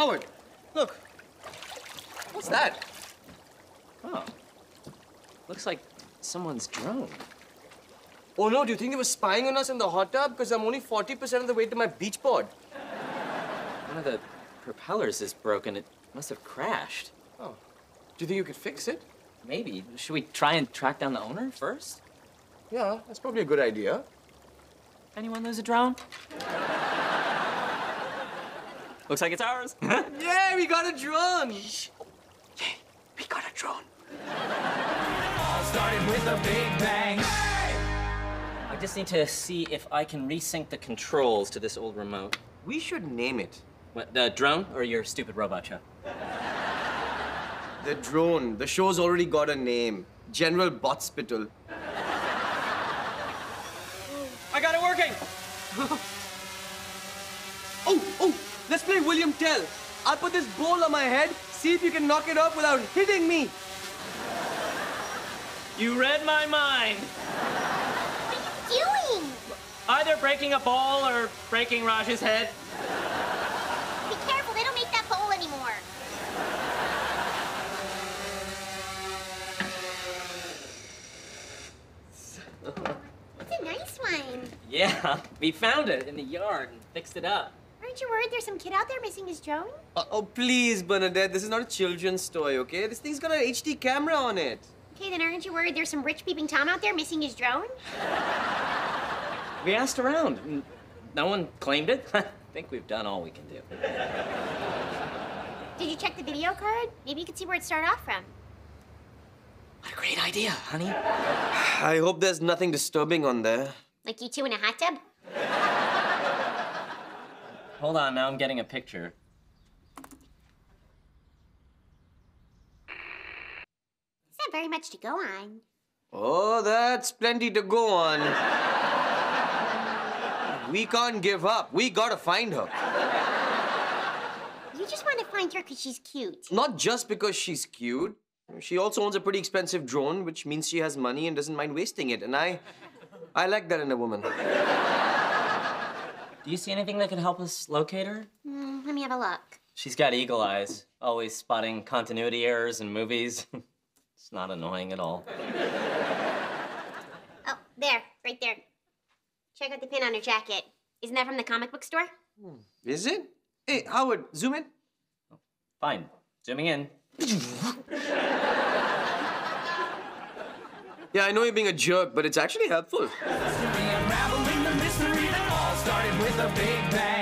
Howard, look. What's that? Oh. Looks like someone's drone. Oh no, do you think they were spying on us in the hot tub? Because I'm only 40% of the way to my beach board. One of the propellers is broken. It must have crashed. Oh. Do you think you could fix it? Maybe. Should we try and track down the owner first? Yeah, that's probably a good idea. Anyone lose a drone? Looks like it's ours. yeah, we got a drone. Yay, we got a drone. All started with a big bang. I just need to see if I can resync the controls to this old remote. We should name it. What, the drone or your stupid robot show? The drone. The show's already got a name. General Botspital. I got it working! oh, oh, let's play William Tell. I'll put this ball on my head, see if you can knock it off without hitting me. You read my mind. What are you doing? Either breaking a ball or breaking Raj's head. Be careful, they don't make that pole anymore. It's a nice one. Yeah, we found it in the yard and fixed it up. Aren't you worried there's some kid out there missing his drone? Uh, oh, please, Bernadette. This is not a children's toy, okay? This thing's got an HD camera on it. Okay, then aren't you worried there's some rich peeping Tom out there missing his drone? We asked around. No one claimed it. I think we've done all we can do. Did you check the video card? Maybe you could see where it started off from. What a great idea, honey. I hope there's nothing disturbing on there. Like you two in a hot tub? Hold on, now I'm getting a picture. It's not very much to go on. Oh, that's plenty to go on. we can't give up. We gotta find her. You just want to find her because she's cute. Not just because she's cute. She also owns a pretty expensive drone, which means she has money and doesn't mind wasting it. And I, I like that in a woman. Do you see anything that could help us locate her? Hmm, let me have a look. She's got eagle eyes, always spotting continuity errors in movies. it's not annoying at all. Oh, there, right there. Check out the pin on her jacket. Isn't that from the comic book store? Is it? Hey, Howard, zoom in. Fine. Zooming in. Yeah, I know you're being a jerk, but it's actually helpful with a big bang.